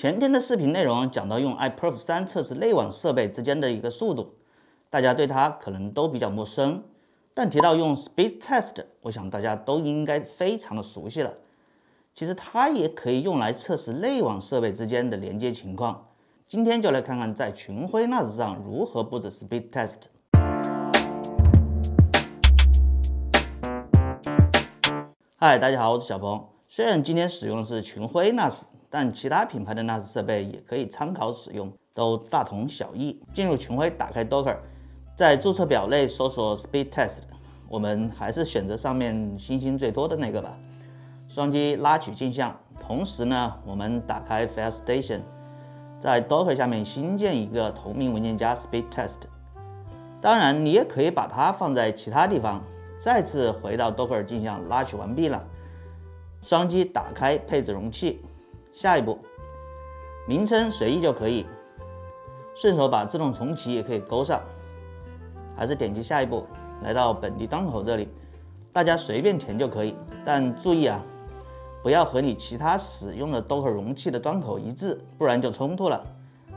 前天的视频内容讲到用 iPerf 三测试内网设备之间的一个速度，大家对它可能都比较陌生。但提到用 Speed Test，我想大家都应该非常的熟悉了。其实它也可以用来测试内网设备之间的连接情况。今天就来看看在群晖 NAS 上如何布置 Speed Test。嗨，大家好，我是小鹏。虽然今天使用的是群晖 NAS。但其他品牌的 NAS 设备也可以参考使用，都大同小异。进入群晖，打开 Docker，在注册表内搜索 Speed Test，我们还是选择上面星星最多的那个吧。双击拉取镜像，同时呢，我们打开 File Station，在 Docker 下面新建一个同名文件夹 Speed Test。当然，你也可以把它放在其他地方。再次回到 Docker 镜像，拉取完毕了，双击打开配置容器。下一步，名称随意就可以，顺手把自动重启也可以勾上，还是点击下一步，来到本地端口这里，大家随便填就可以，但注意啊，不要和你其他使用的 Docker 容器的端口一致，不然就冲突了，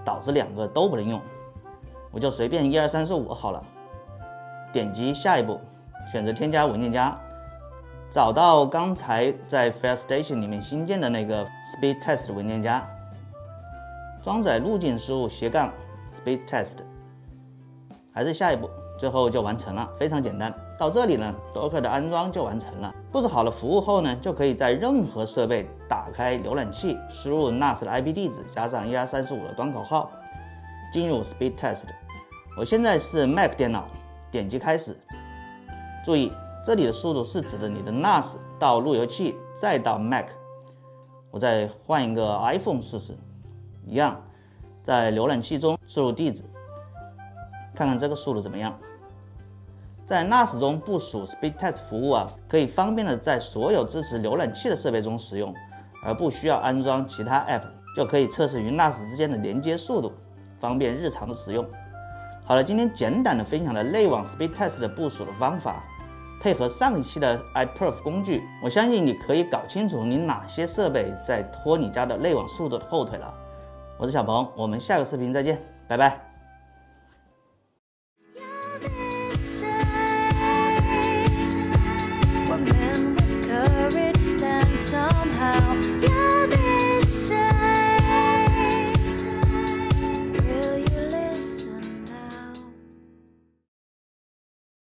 导致两个都不能用。我就随便一二三四五好了，点击下一步，选择添加文件夹。找到刚才在 File Station 里面新建的那个 Speed Test 文件夹，装载路径输入斜杠 Speed Test，还是下一步，最后就完成了，非常简单。到这里呢，Docker 的安装就完成了。布置好了服务后呢，就可以在任何设备打开浏览器，输入 NAS 的 IP 地址加上一二三四五的端口号，进入 Speed Test。我现在是 Mac 电脑，点击开始，注意。这里的速度是指的你的 NAS 到路由器再到 Mac。我再换一个 iPhone 试试，一样，在浏览器中输入地址，看看这个速度怎么样。在 NAS 中部署 Speed Test 服务啊，可以方便的在所有支持浏览器的设备中使用，而不需要安装其他 App，就可以测试与 NAS 之间的连接速度，方便日常的使用。好了，今天简短的分享了内网 Speed Test 的部署的方法。配合上一期的 iPerf 工具，我相信你可以搞清楚你哪些设备在拖你家的内网速度的后腿了。我是小鹏，我们下个视频再见，拜拜。